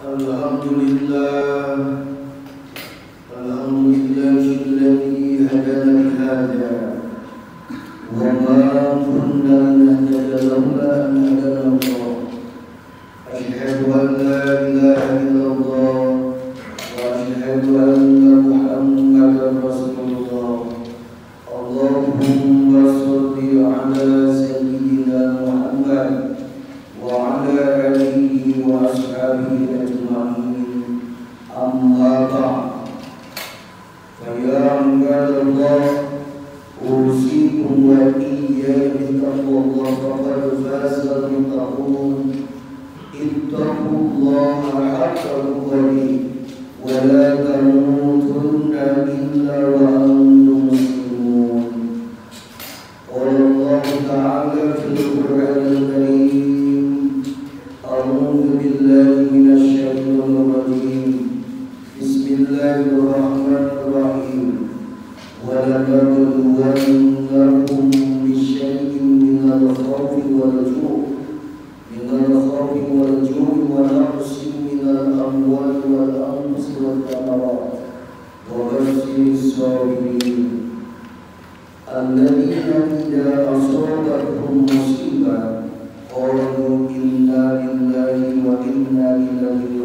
الحمد لله. الحمد لله الذي هدانا لهذا. وما كنا لنهتدي لولا وعلى آله وأصحابه أجمعين. أما بعد فيا عباد الله أوصيكم وإياي بتقوى فقد فاز وإنا إليه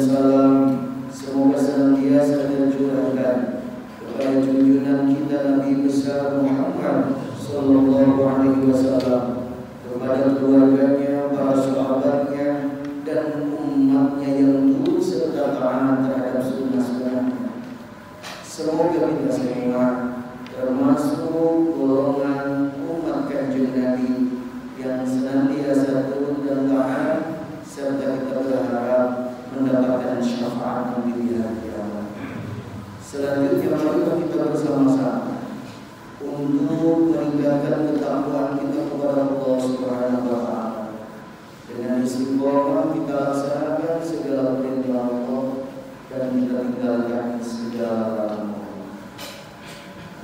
dan salam semoga senantiasa tercurahkan kepada junjungan kita Nabi besar Muhammad sallallahu alaihi wasallam kepada keluarganya, para sahabatnya dan umatnya yang tulus serta taat terhadap sunnah-sunnahnya. Semoga kita semua mendapatkan syafaat di hari kiamat. Selanjutnya mari kita bersama-sama untuk meningkatkan ketakwaan kita kepada Allah Subhanahu wa taala. Dengan istiqomah kita laksanakan segala perintah Allah dan kita tinggalkan segala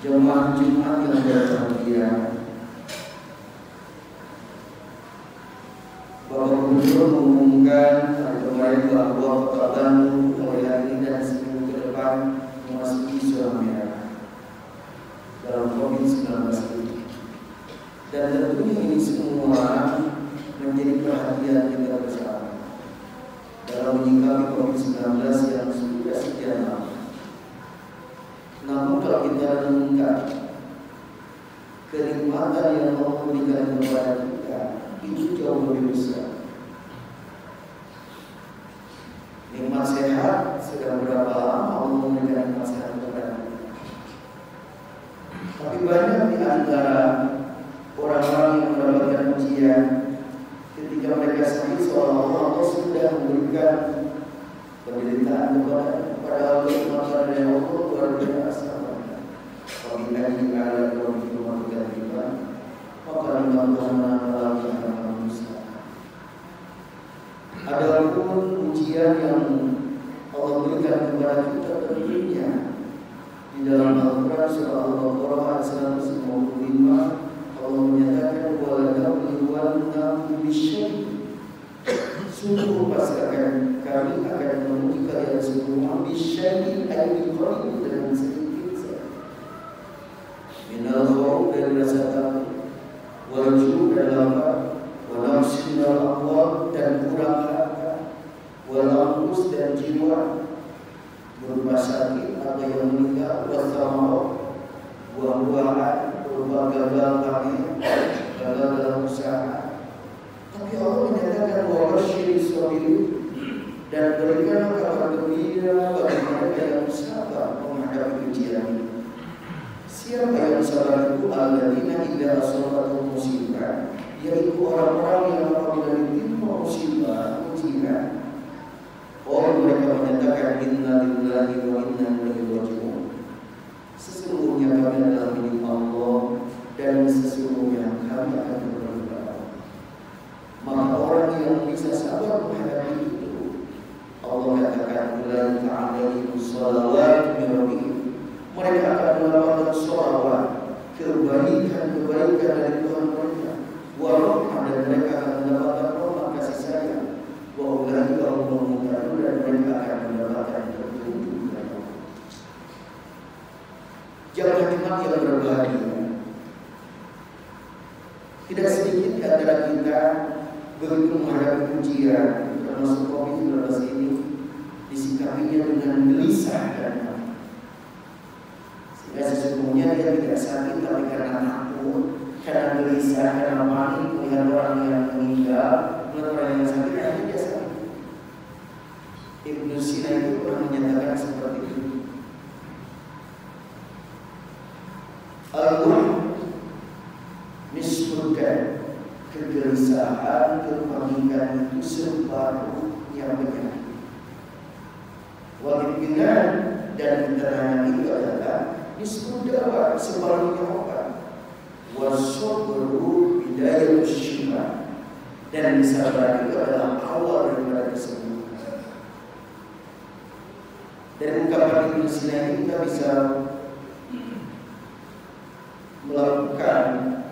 jemaah Jumat yang berbahagia. Bapak Gubernur mengumumkan kemarin Kota Bandung mulai ini dan seminggu ke depan memasuki zona merah dalam COVID-19 ini. Dan tentunya ini semua menjadi perhatian kita bersama dalam menyikapi COVID-19 yang sudah sekian lama. Namun kalau kita renungkan kenikmatan yang Allah berikan kepada kita itu jauh lebih besar. Nikmat sehat sedang berapa lama Allah memberikan nikmat sehat kepada kita. Tapi banyak di antara orang-orang yang mendapatkan ujian ketika mereka sakit seolah-olah Allah sudah memberikan penderitaan kepada padahal kenikmatan yang Allah luar biasa. Wabillahi ala rabbikum wa bihamdihi maka limatana dalam manusia. Adapun ujian yang Allah berikan kepada kita tentunya. Di dalam Al-Quran surah Al-Baqarah ayat 155 Allah menyatakan wala nabluwannakum bisyai'in sungguh pasti akan kami akan menguji kalian semua bisyai'in ay biqalil dengan sedikit saja. Minal khawf dari rasa takut dan berupa sakit atau yang meninggal wasamau buah-buahan berupa gagal panen gagal dalam usaha. Tapi Allah menyatakan bahwa syirik sabirin dan berikan kabar gembira bagi mereka yang sabar menghadapi ujian. Siapa yang sabar itu? Alladzina idza asabatuhum musibah yaitu orang-orang yang apabila ditimpa musibah ujian Orang mereka menyatakan inna lillahi wa inna ilaihi raji'un. Sesungguhnya kami adalah milik Allah dan sesungguhnya kami akan berdoa. Maka orang yang bisa sabar menghadapi itu, Allah katakan ulai ta'alaihi salawat min. Mereka akan mendapatkan salawat kebaikan-kebaikan dari Tuhan mereka. Wa dan mereka akan mendapatkan akan Jamaah Jumat yang berbahagia Tidak sedikit di antara kita begitu menghadapi ujian termasuk COVID-19 ini disikapinya dengan gelisah dan sehingga sesungguhnya dia tidak sakit tapi karena takut, karena gelisah, karena panik melihat orang yang meninggal, melihat orang yang sakit. Ibnu Sina itu pernah menyatakan seperti. Allah nisbulkan kegelisahan, kepanikan itu separuhnya penyakit. Walibinan dan ketenangan itu adalah nisbul dawa separuhnya obat. Wasobru bidayah syifa dan sabar itu adalah awal Dan ungkapan Ibnu Sina kita bisa melakukan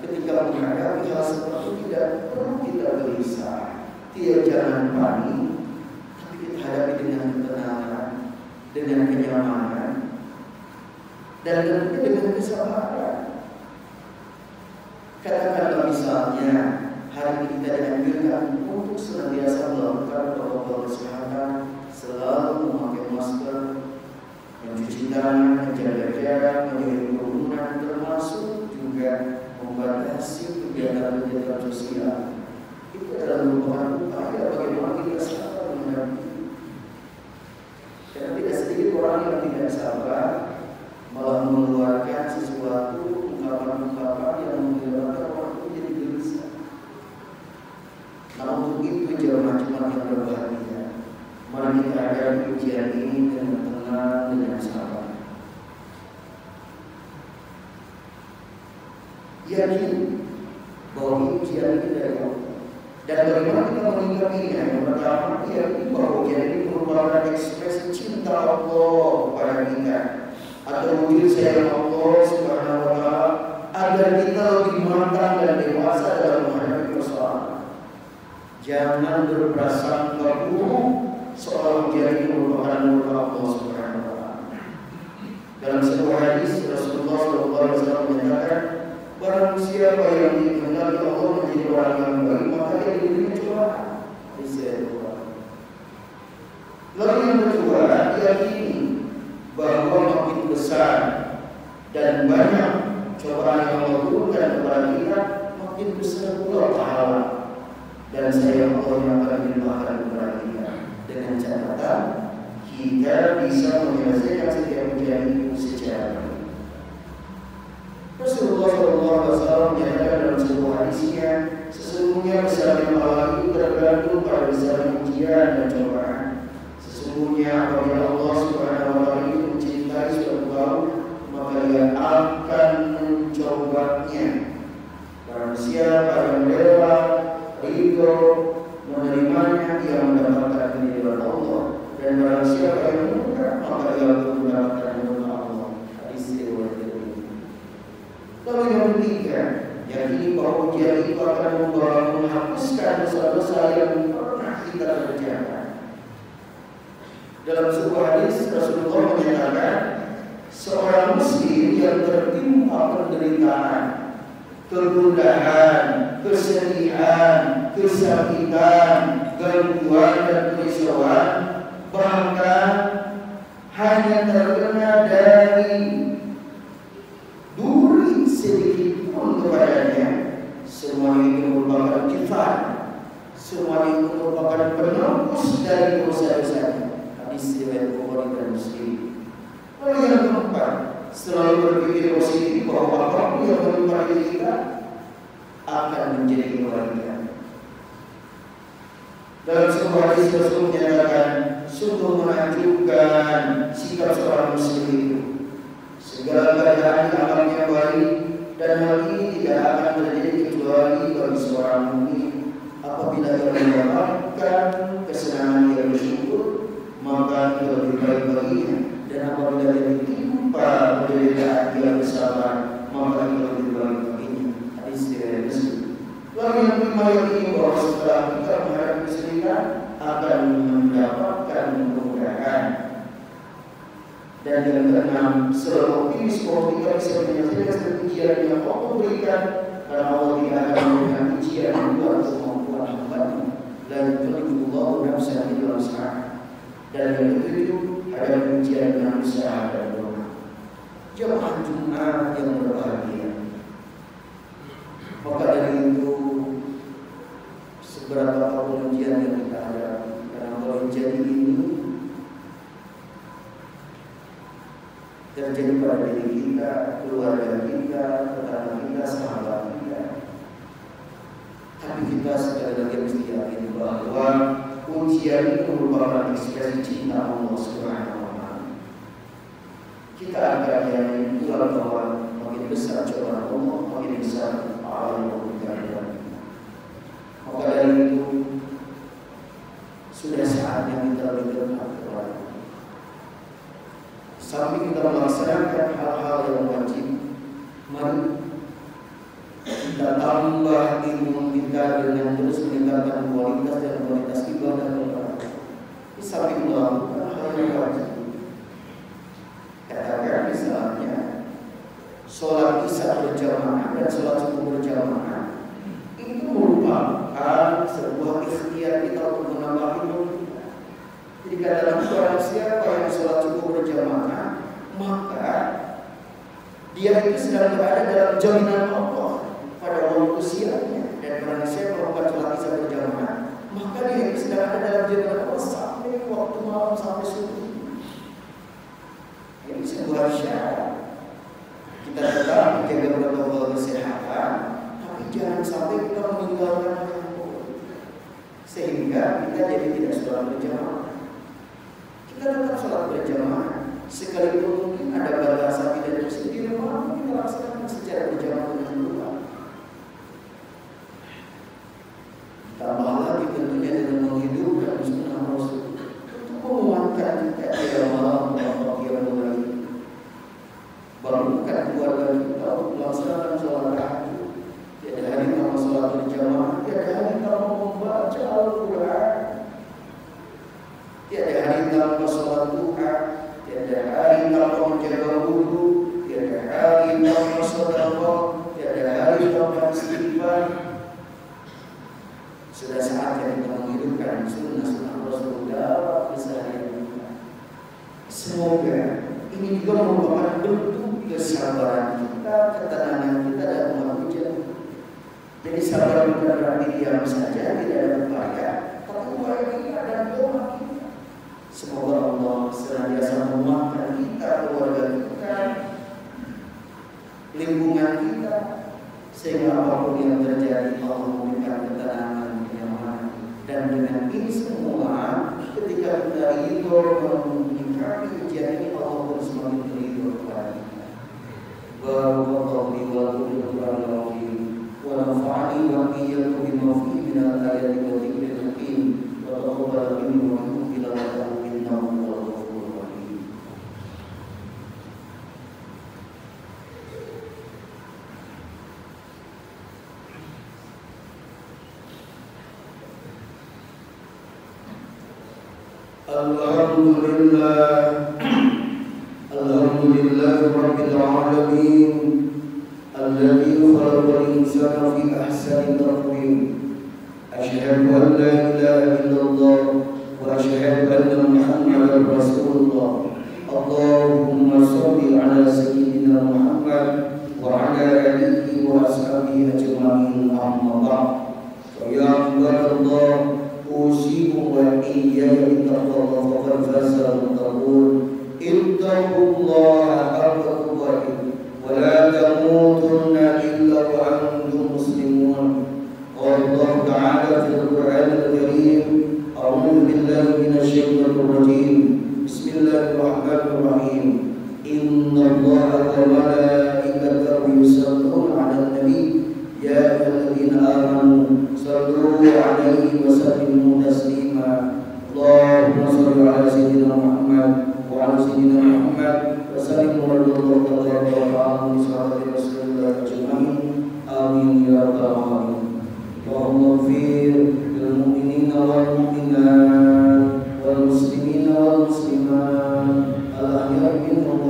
ketika menghadapi hal seperti itu tidak perlu kita gelisah, tidak jangan panik, tapi kita hadapi dengan ketenangan, dengan kenyamanan, dan tentunya dengan kesabaran. Katakanlah misalnya hari ini kita dianjurkan untuk senantiasa melakukan protokol kesehatan, selalu memakai masker, mencuci tangan, menjaga jarak, menjauhi kerumunan, termasuk juga membatasi kegiatan-kegiatan sosial. Itu adalah merupakan upaya bagaimana kita sabar menghadapi. Karena tidak sedikit orang yang tidak sabar malah mengeluarkan sesuatu ungkapan-ungkapan yang menyebabkan orang itu jadi gelisah. Nah untuk itu jemaah Jumat yang berbahagia, mari kita hadapi ujian ini dengan tenang, dengan sabar. Yakin bahwa ujian ini dari Allah. Dan bagaimana kita menyikapinya? Yang pertama, yakini bahwa ujian ini merupakan ekspresi cinta Allah kepada kita atau wujud sayang Allah Subhanahu wa taala agar kita lebih matang dan dewasa dalam menghadapi persoalan. Jangan berprasangka buruk soal ujian ini merupakan murka Allah Subhanahu wa taala. Dalam sebuah hadis Rasulullah SAW menyatakan siapa yang dikenal Allah menjadi orang yang baik Maka dia diberi cobaan Lalu yang kedua Yakini bahwa makin besar Dan banyak cobaan yang Allah turunkan kepada kita Makin besar pula pahala Dan saya Allah yang akan dilimpahkan kepada kita. Dengan catatan Kita bisa menyelesaikan setiap ujian itu secara Rasulullah SAW menyatakan besarnya ujian dan cobaan. Sesungguhnya apabila Allah Subhanahu wa taala itu mencintai suatu kaum, maka Dia akan mencobanya. Barang siapa yang rela, ridho, menerimanya, dia mendapatkan keridhaan Allah. Dan barang siapa yang murka, maka dia akan mendapatkan murka Allah. Hadis riwayat Lalu yang ketiga, yakini bahwa ujian itu akan membawa menghapuskan dosa-dosa yang pernah kerjakan. Dalam sebuah hadis Rasulullah menyatakan seorang muslim yang tertimpa penderitaan, kegundahan, kesedihan, kesakitan, gangguan dan kerisauan, bahkan hanya terkena dari duri sedikit pun kepadanya semua itu semua itu merupakan penembus dari dosa-dosanya hadis riwayat Bukhari dan Muslim. Lalu yang keempat selalu berpikir positif bahwa apa pun yang diri kita akan menjadi kebahagiaan dalam sebuah hadis Rasul menyatakan sungguh menakjubkan sikap seorang muslim itu. Segala keadaan alamnya baik dan hal ini tidak akan terjadi kecuali bagi seorang mukmin apabila ia mendapatkan kesenangan ia bersyukur maka itu lebih baik baginya. Dan apabila ia ditimpa penderitaan ia bersabar maka itu lebih baik baginya. Hadis riwayat muslim. Lalu yang kelima ini bahwa setelah kita menghadapi kesulitan akan mendapatkan kemudahan. Dan yang keenam selalu optimis bahwa kita bisa menyelesaikan setiap ujian yang Allah berikan karena Allah tidak akan memberikan ujian yang Dan yang ketujuh, ada ujian dengan usaha dan doa. Jemaah Jumat yang berbahagia. Maka dari itu seberapa ujian yang kita hadapi, karena kalau jadi ini terjadi pada diri kita, keluarga kita, tetangga kita, sahabat kita. Tapi kita sekali lagi mesti yakin bahwa ujian itu merupakan ekspresi cinta Allah Subhanahu wa taala. Kita akan yang pulang bahwa makin besar cobaan Allah, makin besar yang memberikan Maka dari itu sudah saatnya kita bergerak kepada Sampai kita melaksanakan hal-hal yang wajib, mari kita tambah ilmu kita dengan terus meningkatkan kualitas dan kualitas Misalnya sholat berjamaah dan sholat subuh berjamaah itu sebuah kita untuk menambah ilmu dalam barang siapa yang sholat subuh berjamaah maka dia itu sedang berada dalam jaminan pada waktu barang siapa melakukan sholat isya berjamaah maka dia sedang ada dalam jaminan Allah sampai waktu malam sampai subuh. Ini sebuah syarat. Kita tetap menjaga protokol kesehatan, tapi jangan sampai kita meninggalkan sehingga kita jadi tidak sholat berjamaah. Kita tetap sholat berjamaah, sekalipun mungkin ada batasan tidak tersendiri, maka kita laksanakan secara berjamaah dengan dua. Tambah lagi tentunya dengan menghidupkan sunnah Rasul untuk menguatkan kita di malam yang mulai bangunkan keluarga kita untuk melaksanakan sholat tahajud. Tiada hari tanpa sholat berjamaah, tiada hari tanpa membaca Al-Quran, tiada hari tanpa sholat duha, tiada hari tanpa menjaga wudhu, tiada hari tanpa sedekah, tiada hari tanpa istighfar. Sudah saatnya kita menghidupkan sunnah-sunnah Rasul dalam keseharian kita. Semoga ini juga merupakan bentuk kesabaran kita, ketenangan kita dalam menghadapi Jadi sabar bukan berarti diam saja, tidak ada upaya, tapi upaya kita dan doa kita. Semoga Allah senantiasa menguatkan kita, keluarga kita, lingkungan kita, sehingga apa pun yang terjadi Allah memberikan ketenangan yang mana. Dan dengan ini semua, ketika kita itu menyikapi ujian ini Allah pun semakin ridho kepada kita. Barakallahu li wa lakum fil Qur'anil azim wa nafa'ani wa iyyakum bima fihi min al-ayati wa dhikril hakim wa taqabbal minni wa minkum tilawatahu innahu huwal ghafurur rahim. Alhamdulillah الذي خلق الإنسان في أحسن تقويم. أشهد أن لا إله إلا الله وأشهد أن محمدا رسول الله. اللهم صل على سيدنا محمد وعلى آله وأصحابه أجمعين أما بعد. فيا عباد الله على سيدنا محمد وسلم رضي والمسلمين والمسلمات. الأحياء منهم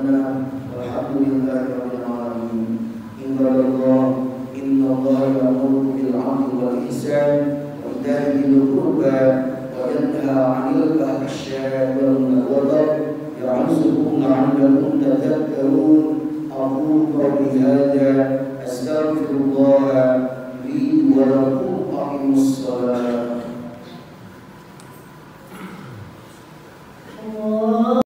لي ولكم أقيموا الصلاة